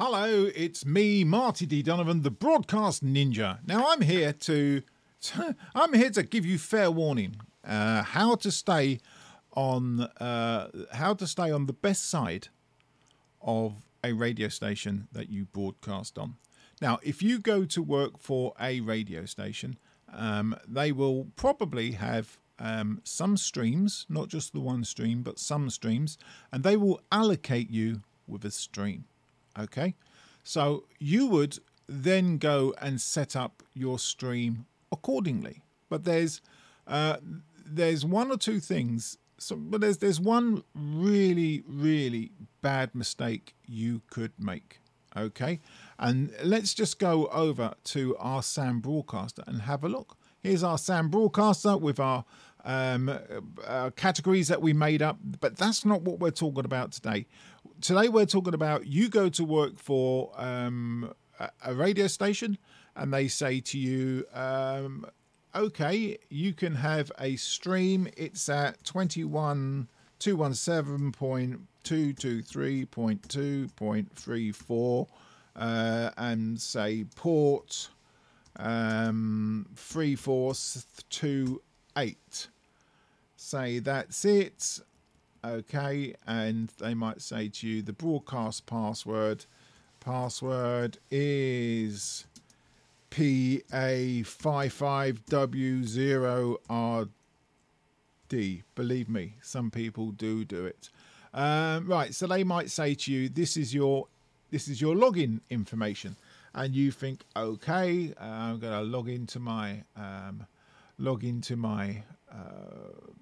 Hello, it's me, Marty Dee Donovan, the broadcast ninja. Now I'm here to, I'm here to give you fair warning. Uh, how to stay on, uh, how to stay on the best side of a radio station that you broadcast on. Now, if you go to work for a radio station, um, they will probably have um, some streams, not just the one stream, but some streams, and they will allocate you with a stream. Okay, so you would then go and set up your stream accordingly. But there's uh, there's one or two things. So, but there's there's one really really bad mistake you could make. Okay, and let's just go over to our SAM broadcaster and have a look. Here's our SAM broadcaster with our um, uh, categories that we made up, but that's not what we're talking about today. Today we're talking about you go to work for um, a radio station and they say to you, um, okay, you can have a stream. It's at 21 217.223.2.34 uh, and say port um, 3428. Say that's it. Okay, and they might say to you the broadcast password. Password is PA55W0RD. Believe me, some people do do it. Um, right, so they might say to you, "This is your, this is your login information," and you think, "Okay, I'm to log into my, um, log into my, uh,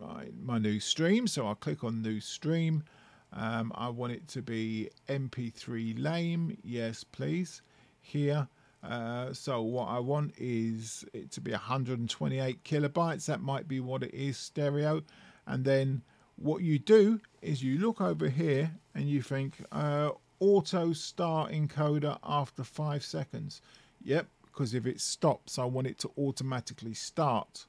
my my new stream." So I'll click on new stream. Um, I want it to be MP3 lame. Yes, please. Here. Uh, so what I want is it to be 128 kilobytes. That might be what it is stereo. And then what you do is you look over here and you think uh, auto start encoder after five seconds. Yep, because if it stops, I want it to automatically start.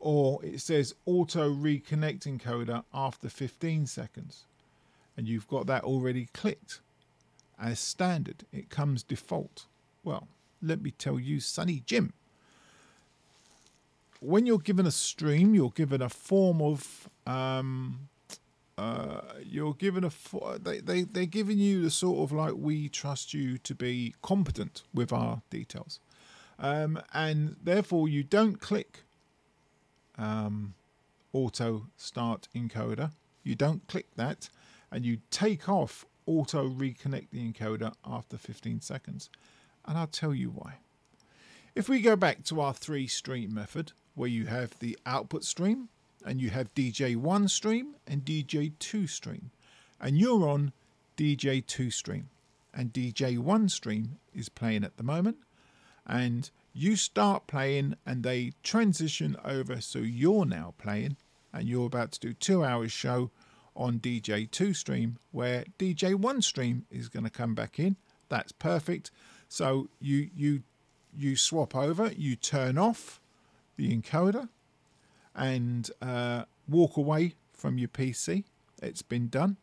Or it says auto reconnect encoder after 15 seconds. And you've got that already clicked as standard. It comes default. Well, let me tell you, Sonny Jim. When you're given a stream, you're given a form of um, uh, you're given a they, they they're giving you the sort of like we trust you to be competent with our details um, and therefore you don't click um, auto start encoder. You don't click that and you take off auto reconnect the encoder after 15 seconds. And I'll tell you why. If we go back to our three stream method where you have the output stream and you have DJ1 stream and DJ2 stream and you're on DJ2 stream and DJ1 stream is playing at the moment and you start playing and they transition over so you're now playing and you're about to do two hours show on DJ2 stream where DJ1 stream is going to come back in that's perfect so you you you swap over you turn off the encoder and uh, walk away from your PC. It's been done.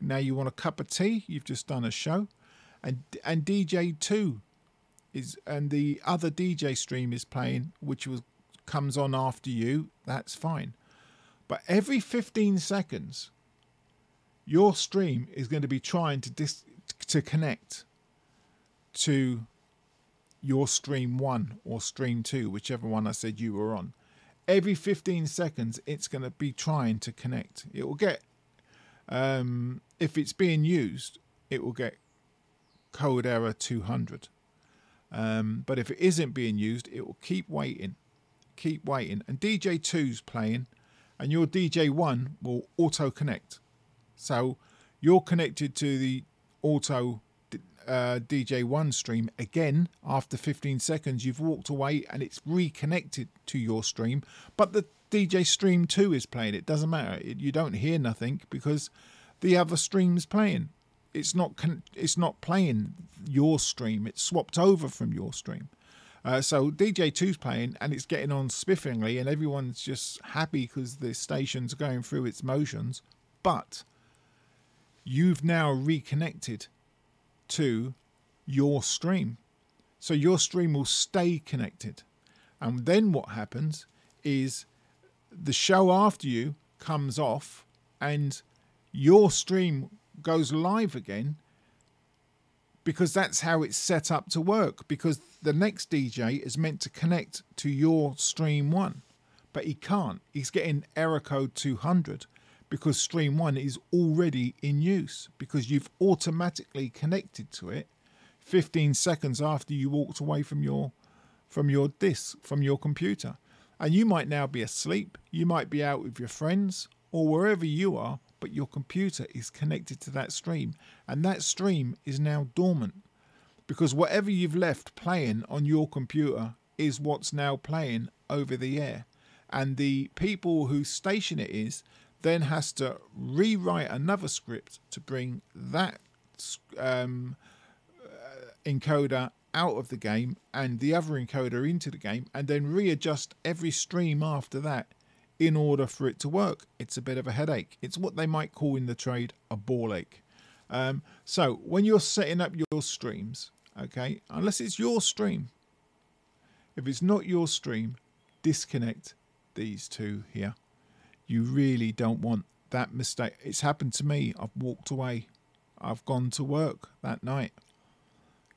Now you want a cup of tea. You've just done a show, and and DJ two is and the other DJ stream is playing, which was comes on after you. That's fine, but every 15 seconds, your stream is going to be trying to dis- to connect to your stream one or stream two, whichever one I said you were on. Every 15 seconds it's going to be trying to connect. It will get um, if it's being used it will get code error 200 um, but if it isn't being used it will keep waiting keep waiting and dj2's playing and your dj1 will auto connect so you're connected to the auto uh, DJ1 stream again after 15 seconds. You've walked away and it's reconnected to your stream, but the DJ stream 2 is playing. It doesn't matter. You don't hear nothing because the other stream's playing. It's not it's not playing your stream. It's swapped over from your stream. Uh, so DJ2's playing and it's getting on spiffingly, and everyone's just happy because the station's going through its motions. But you've now reconnected to your stream. So your stream will stay connected. And then what happens is the show after you comes off and your stream goes live again because that's how it's set up to work because the next DJ is meant to connect to your stream 1 but he can't. He's getting error code 200 because stream 1 is already in use because you've automatically connected to it 15 seconds after you walked away from your from your disk from your computer. And you might now be asleep. You might be out with your friends or wherever you are but your computer is connected to that stream and that stream is now dormant because whatever you've left playing on your computer is what's now playing over the air and the people whose station it is then has to rewrite another script to bring that um, encoder out of the game and the other encoder into the game and then readjust every stream after that in order for it to work. It's a bit of a headache. It's what they might call in the trade a ball ache. Um, so when you're setting up your streams, okay, unless it's your stream, if it's not your stream, disconnect these two here. You really don't want that mistake. It's happened to me. I've walked away. I've gone to work that night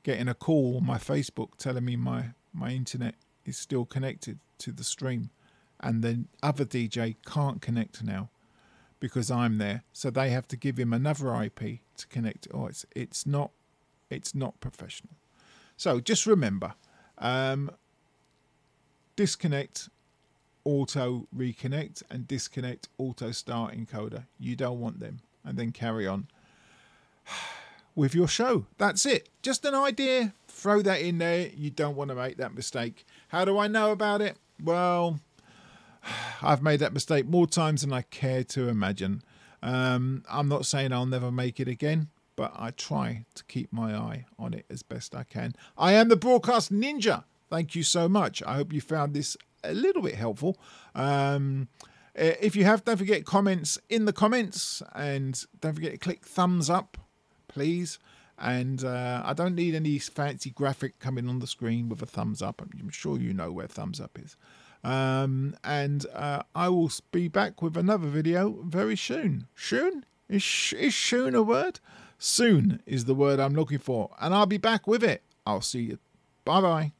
getting a call on my Facebook telling me my, my internet is still connected to the stream and the other DJ can't connect now because I'm there. So they have to give him another IP to connect. Oh, it's it's not it's not professional. So just remember, um, disconnect, auto reconnect, and disconnect auto start encoder. You don't want them, and then carry on with your show. That's it. Just an idea. Throw that in there. You don't want to make that mistake. How do I know about it? Well, I've made that mistake more times than I care to imagine. Um, I'm not saying I'll never make it again, but I try to keep my eye on it as best I can. I am the broadcast ninja. Thank you so much. I hope you found this a little bit helpful. Um, if you have, don't forget comments in the comments and don't forget to click thumbs up please. And uh, I don't need any fancy graphic coming on the screen with a thumbs up. I'm sure you know where thumbs up is. Um, and uh, I will be back with another video very soon. Soon? Is, is soon a word? Soon is the word I'm looking for. And I'll be back with it. I'll see you. Bye bye.